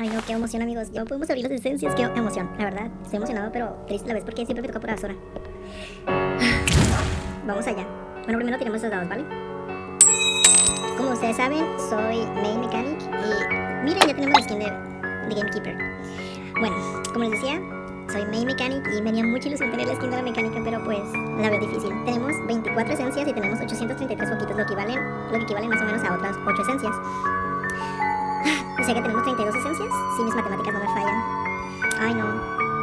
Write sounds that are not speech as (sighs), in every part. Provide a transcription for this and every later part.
Ay, no, qué emoción, amigos. Ya podemos abrir las esencias. Qué emoción, la verdad. Estoy emocionado, pero triste la vez porque siempre me toca por basura. (sighs) Vamos allá. Bueno, primero tiramos los dados, ¿vale? Como ustedes saben, soy main mechanic y miren, ya tenemos la skin de, de Gamekeeper. Bueno, como les decía, soy main mechanic y me haría mucha ilusión tener la skin de la mecánica, pero pues la veo difícil. Tenemos 24 esencias y tenemos 833 poquitos, lo que equivalen, lo que equivale más o menos a otras 8 esencias. O sea que tenemos 32 esencias, si mis matemáticas no me fallan. Ay no,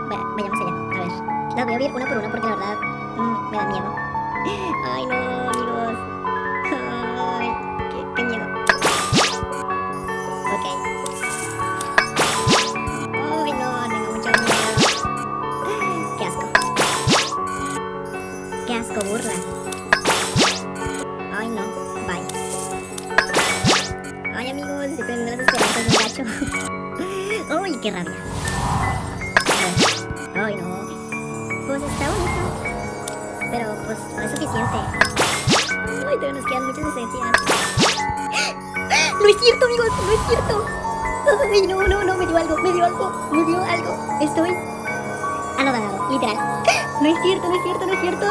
bueno, vayamos allá, a ver. Las voy a abrir una por una porque la verdad mm, me da miedo. (laughs) Ay no, qué rabia. Ay no. Pues está bonito. Pero pues no es suficiente. Ay, todavía nos quedan muchas esencias. No es cierto, amigos, no es cierto. Ay, no, no, no, me dio algo, me dio algo, me dio algo. Estoy anodado, literal. No es cierto, no es cierto, no es cierto.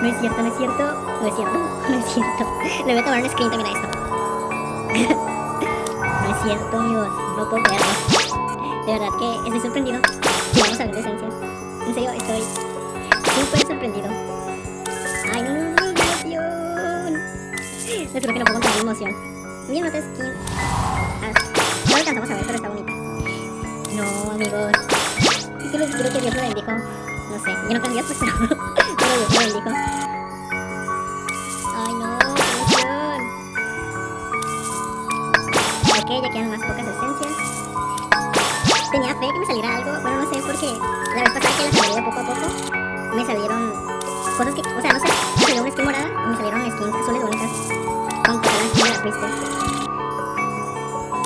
No es cierto, no es cierto, no es cierto, no es cierto. Le voy a tomar un screen también a esto. Cierto, amigos, no puedo creerlo. De verdad que estoy sorprendido. Vamos a ver esencias. En serio, estoy súper sorprendido. Ay, no, no, no, emoción. Les juro que no puedo contar mi emoción. Miren otra skin. No alcanzamos a ver, pero está bonita. No, amigos. Es que les quiero que Dios lo bendijo. No sé, yo no creo en Dios, pues, (laughs) pero Dios lo bendijo. Ok, ya quedan más pocas esencias. Tenía fe que me saliera algo, bueno, no sé, porque la vez pasada que las de poco a poco, me salieron cosas que, o sea, no sé, me salió una skin morada y me salieron skins azules bonitas, con skin de la Priestess.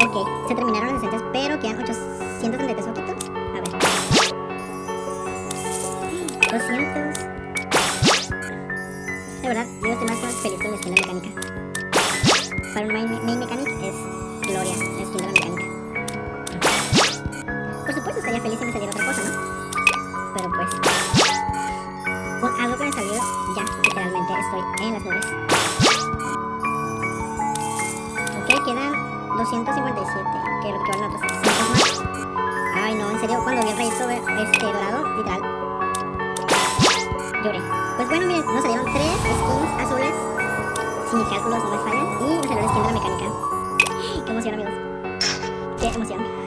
Ok, se terminaron las esencias, pero quedan 833 poquitos. A ver. 200. De verdad, yo estoy más feliz con la la mecánica. Para un main, main mechanic es gloria, de la mecánica. Por supuesto estaría feliz si me saliera otra cosa, ¿no? Pero pues... Con algo que me salió, ya, literalmente estoy en las nubes. Ok, quedan 257, que es lo que van a otros 700 más. Ay no, en serio, cuando vi el rayito este dorado, literal, lloré. Pues bueno, miren, nos salieron tres skins azules, si mis cálculos no me fallan, y me salió la skin de la mecánica. Qué emoción, amigos. Qué emoción.